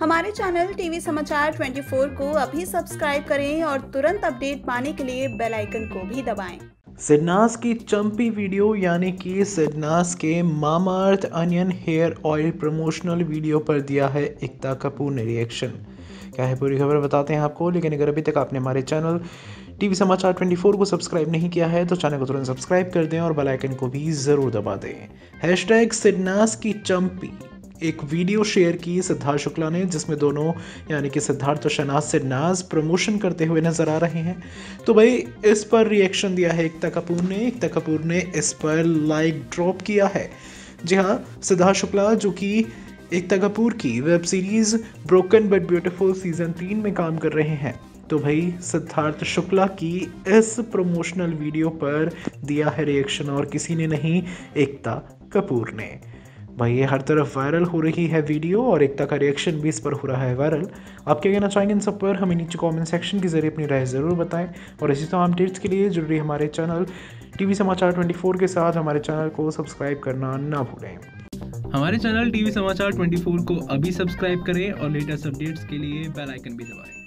हमारे channel TV समाचार 24 को अभी सब्सक्राइब करें और तुरंत अपडेट पाने के लिए बेल आइकन को भी दबाएँ। सिडनास की चंपी वीडियो, यानी कि सिडनास के Mamaearth onion hair oil promotional video पर दिया है एकता कपूर ने रिएक्शन क्या है पूरी खबर बताते हैं आपको, लेकिन अगर अभी तक आपने हमारे चैनल टीवी समाचार 24 को सब्सक्राइब नहीं किया है तो चैनल को तुरंत सब्सक्राइब कर दें और बेल आइकन को भी ज़रूर दबा दें। हैशटैग सिडनास की चंपी। एक वीडियो शेयर की सिद्धार्थ शुक्ला ने, जिसमें दोनों, यानी कि सिद्धार्थ और शनाज से नाज प्रमोशन करते हुए नज़र आ रहे हैं। तो भाई, इस पर रिएक्शन दिया है एकता कपूर ने। एकता कपूर ने इस पर लाइक ड्रॉप किया है। जी हाँ सिद्धार्थ शुक्ला, जो कि एकता कपूर की web series Broken But Beautiful season तीन में काम कर रहे हैं। तो भाई, सिद्धार्थ शुक्ला की इस प्रमोशनल वीडियो पर दिया है रिएक्शन और किसी ने नहीं, एकता कपूर ने। भाई, ये हर तरफ़ वायरल हो रही है वीडियो और एकता का रिएक्शन भी इस पर हो रहा है वायरल आप क्या कहना चाहेंगे इन सब पर? हमें नीचे कमेंट सेक्शन के ज़रिए अपनी राय ज़रूर बताएँ। और इसी तमाम अपडेट्स के लिए जुड़ रही हमारे चैनल टीवी समाचार 24 के साथ। हमारे चैनल को सब्सक्राइब करना ना भूलें। हमारे चैनल टीवी समाचार 24 को अभी सब्सक्राइब करें और लेटेस्ट अपडेट्स के लिए बेल आइकन भी दबाएँ।